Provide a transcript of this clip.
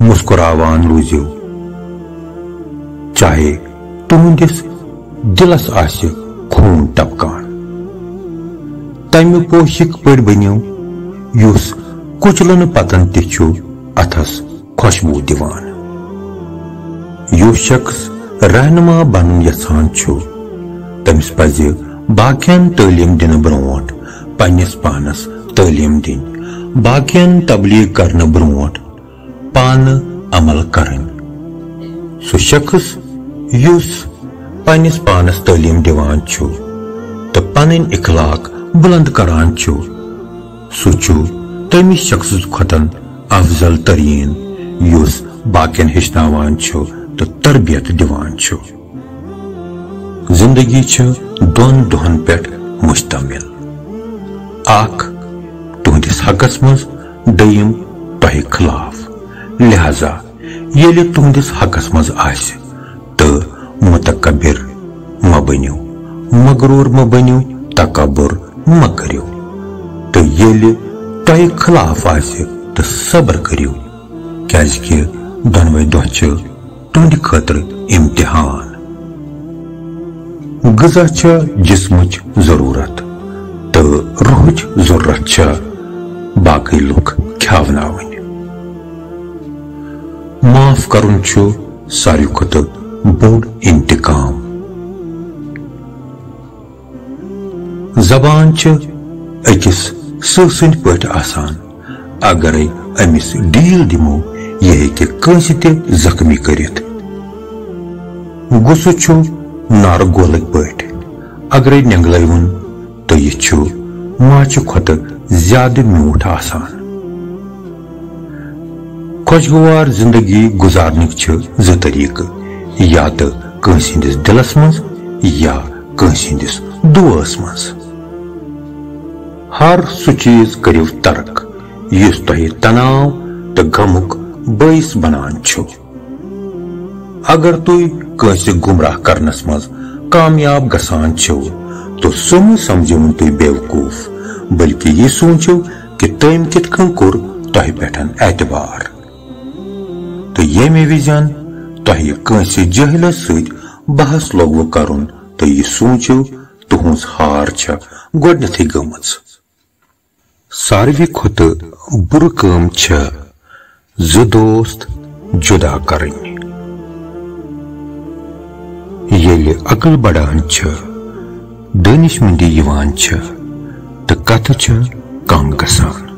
مسکراوان روزیو چاہے تہندس دلس آسہ خون ٹپکان۔ تمہ پوشک پڑ بنیو، یس کچلن پتن تہ اتھس خوشبو دیوان یس شخص رہنما بنن یژھان چھُ، تمس پزِ باقین تعلیم دن بروٹ پنس پانس تعلیم دن باقین تبلیغ کرنے بروٹ عمل کرن سو شخص یس پنس پانس تعلیم دیوان چھو تو پن اخلاق بلند کران چھو سو چھو تمس شخص کھتن افضل ترین یس باقین ہچناوان چھو تو تربیت دیوان چھو زندگی چھ دون دہن پیٹ مشتمل اخ تہندس حقس مز دیم تہ خلاف لہذا یل تہندس حقس مز آس تو متکبر مہ بنو، مغرور مہ بنو، تکبر مہ کرو۔ تو یل تہ خلاف آس تو صبر کرو، کیازکہ دونوے دہ چھ تہند خاطر امتحان۔ غذا جسمچ ضرورت تو روحچ ضرورت باقی لوگ کھاوناون معاف کرن ساروی کھت بوڑ انتقام۔ زبان اکس سن پٹ آسان۔ اگر امس ڈیل دمو، یہ ہیکہ کنسی تے زخمی کرت غصہ نار گولک پٹ اگر نگل ون تو یہ چھو ماچ کھت زیادہ میوٹ آسان۔ خوشگوار زندگی گزارنک چھ ز طریقہ، یا تو کنسی ہندس دلس مز یا کنسی ہندس دوس مز ہر سو چیز کریو ترک، یس تہ تناؤ تو غمک باعث بنان چھو اگر تھی کنس گمراہ کرنس مز کامیاب گسان چھو، تو سم سمجھون تھی بیوقوف، بلکہ یہ سوچو کہ تم کت کن کور تہ پٹھن اعتبار۔ تو یمہ تہ کنس جہلس ست بحث لوگو کرن تو یہ سوچو تہذ ہار چھ گۄڈنیتھٕے گٔمٕژ ساروی کھۄتہٕ بُرٕ کٲم چھےٚ زٕ دوست جدا کرٕنۍ ییٚلہِ عقل بڑان چھِ دٲنِش منٛدی یِوان چھِ تہٕ چھِ کم گژھان